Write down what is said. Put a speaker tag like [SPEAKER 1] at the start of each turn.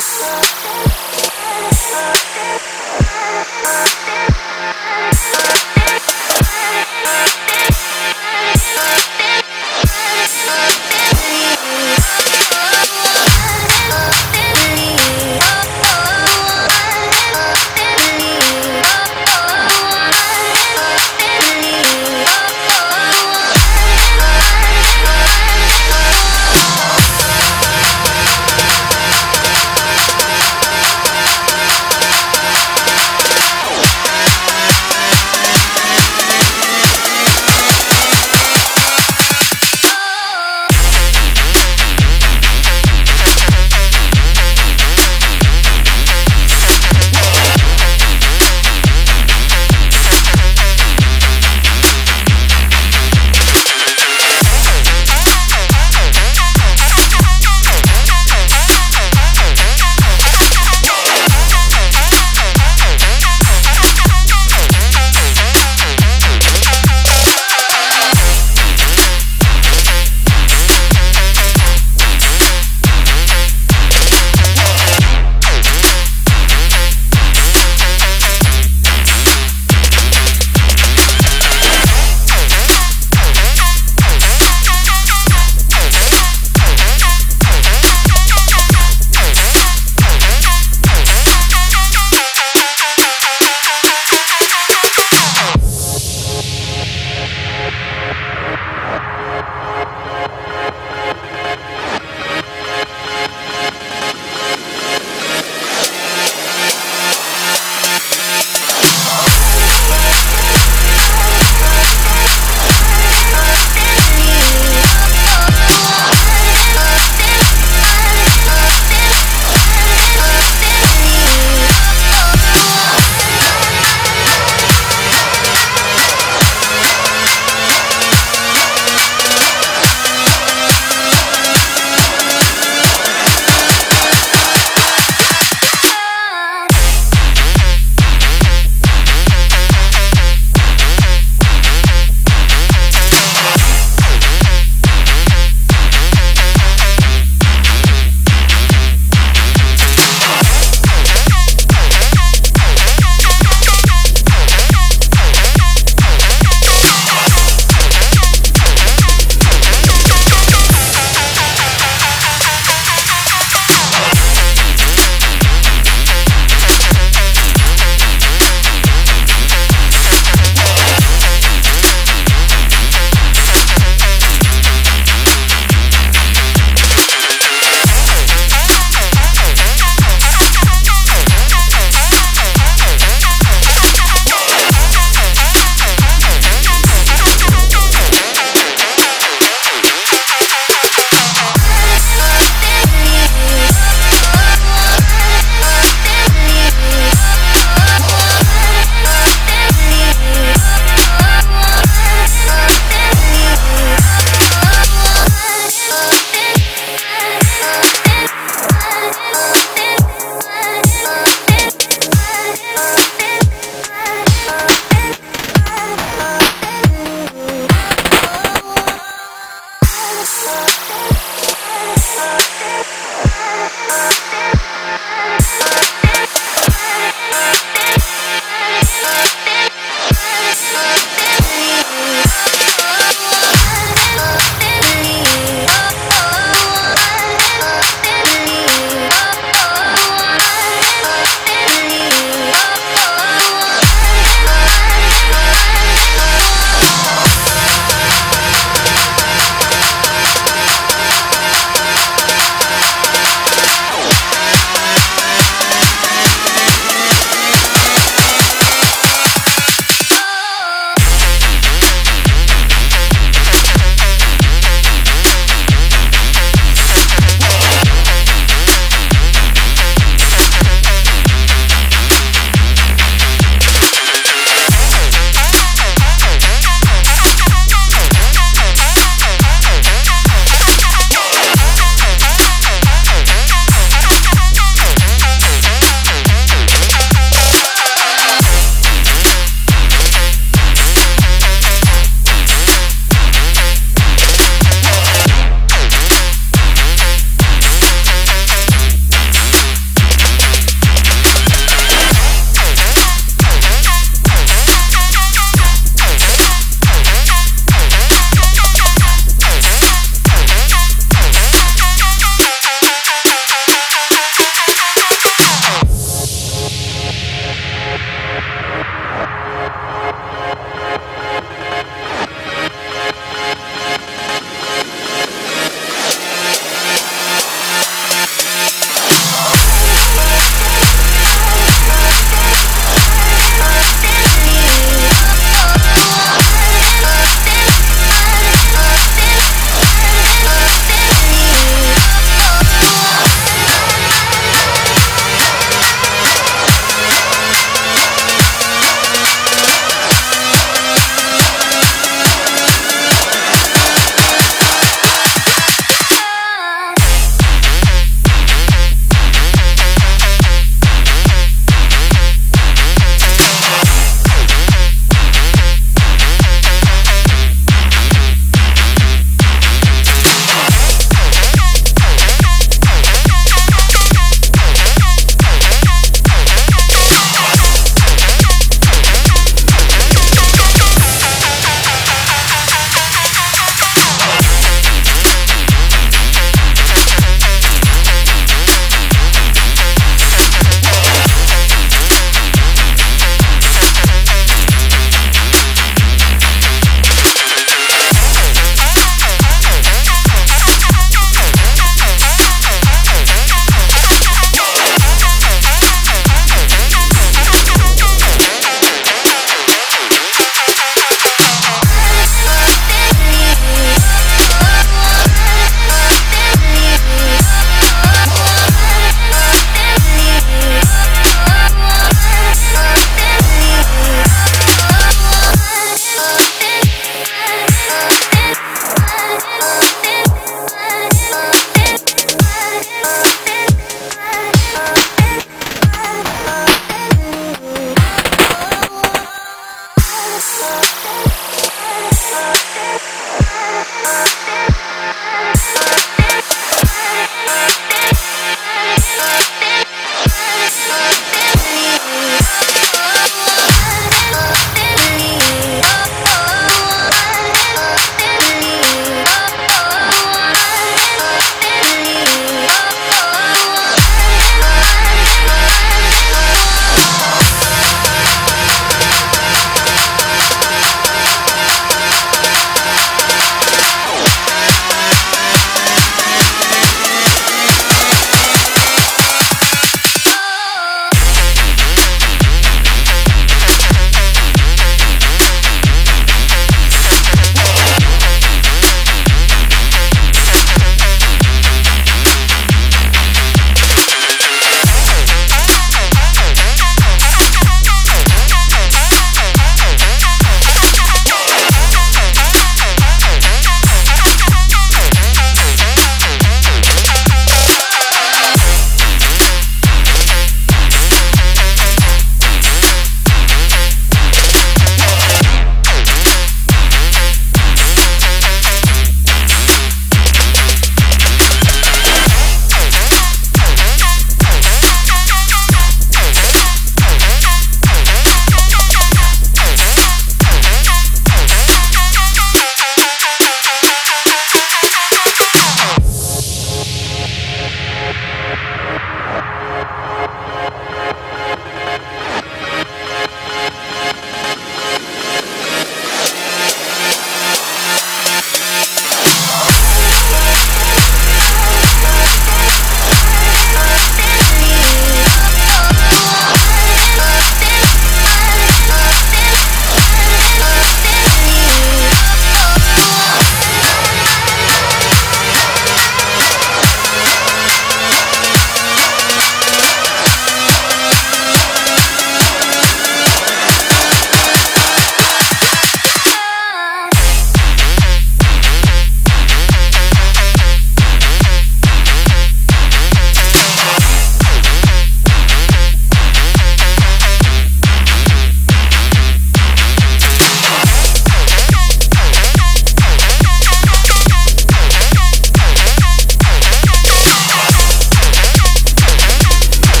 [SPEAKER 1] Bye.